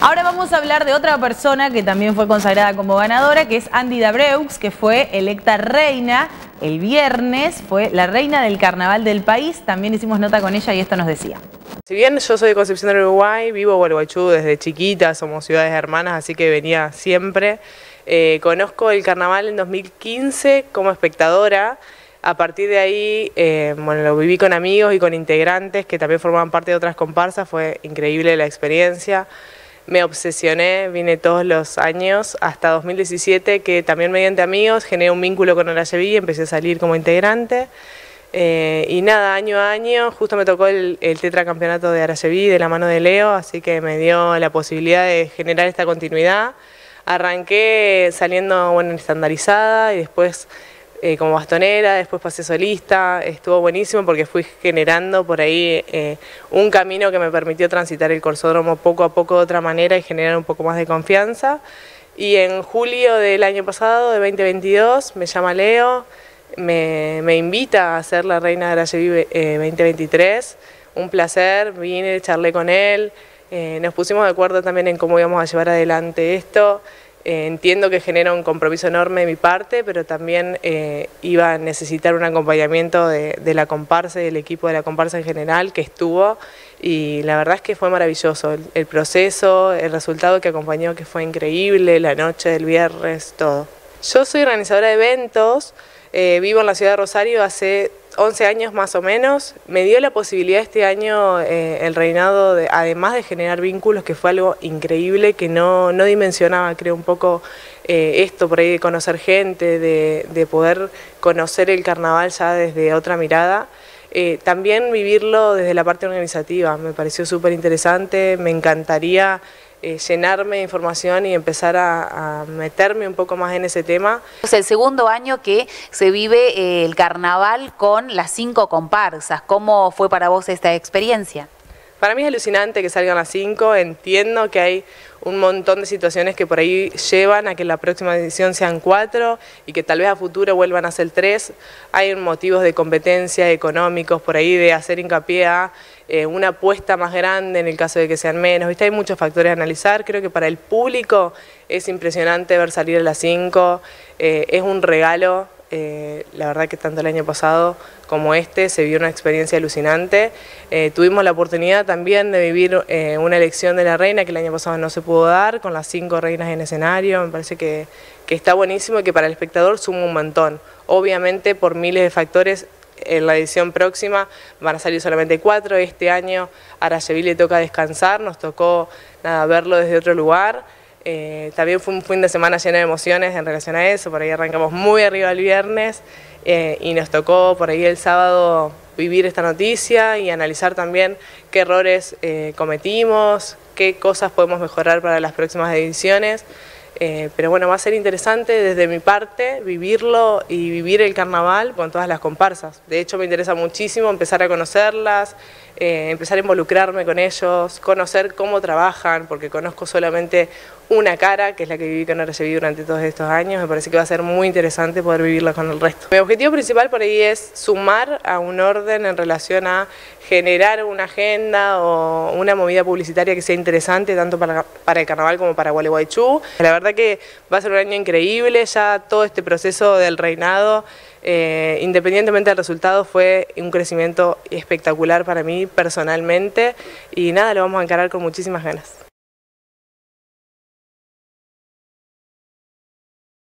Ahora vamos a hablar de otra persona que también fue consagrada como ganadora, que es Andy Dabreux, que fue electa reina el viernes, fue la reina del carnaval del país. También hicimos nota con ella y esto nos decía. Si bien yo soy de Concepción del Uruguay, vivo en Gualeguaychú desde chiquita, somos ciudades hermanas, así que venía siempre. Eh, conozco el carnaval en 2015 como espectadora. A partir de ahí, eh, bueno, lo viví con amigos y con integrantes que también formaban parte de otras comparsas, fue increíble la experiencia. Me obsesioné, vine todos los años hasta 2017 que también mediante amigos generé un vínculo con Arayeví y empecé a salir como integrante. Eh, y nada, año a año, justo me tocó el, tetracampeonato de Arayeví de la mano de Leo, así que me dio la posibilidad de generar esta continuidad. Arranqué saliendo bueno, estandarizada y después eh, como bastonera, después pasé solista, estuvo buenísimo porque fui generando por ahí eh, un camino que me permitió transitar el corsódromo poco a poco de otra manera y generar un poco más de confianza. Y en julio del año pasado, de 2022, me llama Leo, me, invita a ser la reina de la GV 2023. Un placer, vine, charlé con él, eh, nos pusimos de acuerdo también en cómo íbamos a llevar adelante esto. Eh, entiendo que genera un compromiso enorme de mi parte, pero también eh, iba a necesitar un acompañamiento de, la comparsa y del equipo de la comparsa en general que estuvo y la verdad es que fue maravilloso el proceso, el resultado que acompañó que fue increíble, la noche del viernes, todo. Yo soy organizadora de eventos, eh, vivo en la ciudad de Rosario hace 11 años más o menos. Me dio la posibilidad este año eh, el reinado, de, además de generar vínculos, que fue algo increíble, que no, no dimensionaba, creo, un poco eh, esto, por ahí de conocer gente, de, de, poder conocer el carnaval ya desde otra mirada. también vivirlo desde la parte organizativa, me pareció súper interesante, me encantaría eh, llenarme de información y empezar a, meterme un poco más en ese tema. Es el segundo año que se vive eh, el carnaval con las cinco comparsas. ¿Cómo fue para vos esta experiencia? Para mí es alucinante que salgan las cinco, entiendo que hay un montón de situaciones que por ahí llevan a que la próxima edición sean cuatro y que tal vez a futuro vuelvan a ser tres. Hay motivos de competencia económicos por ahí de hacer hincapié a eh, una apuesta más grande en el caso de que sean menos. ¿Viste? Hay muchos factores a analizar, creo que para el público es impresionante ver salir a las cinco, eh, es un regalo eh, la verdad que tanto el año pasado como este se vio una experiencia alucinante. Eh, tuvimos la oportunidad también de vivir eh, una elección de la reina que el año pasado no se pudo dar, con las cinco reinas en escenario, me parece que, está buenísimo y que para el espectador suma un montón. Obviamente por miles de factores en la edición próxima van a salir solamente cuatro, este año a Arayeví le toca descansar, nos tocó verlo desde otro lugar. Eh, también fue un fin de semana lleno de emociones en relación a eso, por ahí arrancamos muy arriba el viernes eh, y nos tocó por ahí el sábado vivir esta noticia y analizar también qué errores eh, cometimos, qué cosas podemos mejorar para las próximas ediciones. pero bueno, va a ser interesante desde mi parte vivirlo y vivir el carnaval con todas las comparsas. De hecho me interesa muchísimo empezar a conocerlas, empezar a involucrarme con ellos, conocer cómo trabajan, porque conozco solamente una cara, que es la que viví con RCB durante todos estos años, me parece que va a ser muy interesante poder vivirla con el resto. Mi objetivo principal por ahí es sumar a un orden en relación a generar una agenda o una movida publicitaria que sea interesante tanto para, para el carnaval como para Gualeguaychú. La verdad que va a ser un año increíble, ya todo este proceso del reinado, eh, independientemente del resultado, fue un crecimiento espectacular para mí personalmente y nada, lo vamos a encarar con muchísimas ganas.